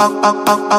oh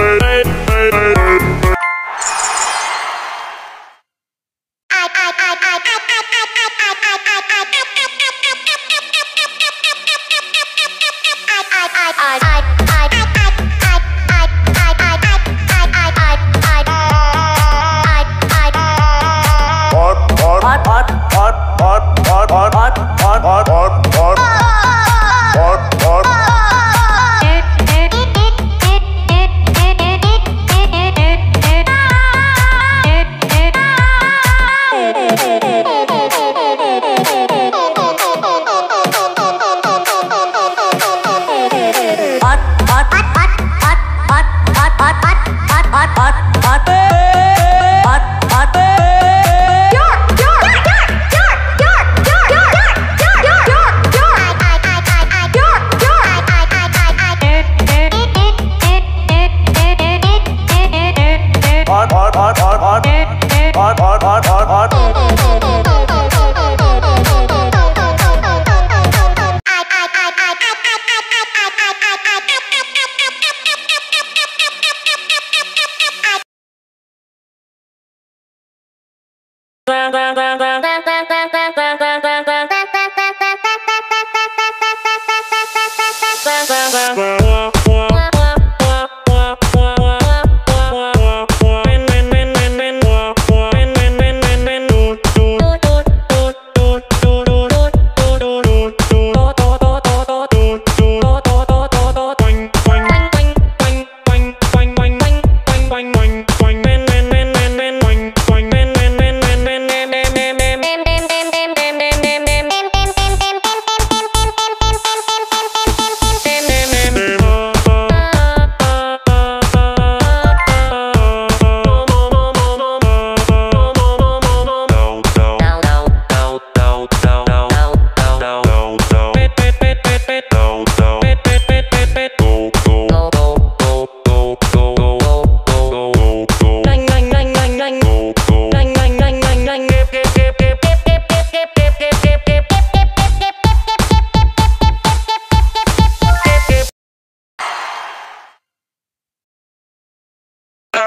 hot, hot, hot. Bam, bam, bam, bam.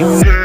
Wait.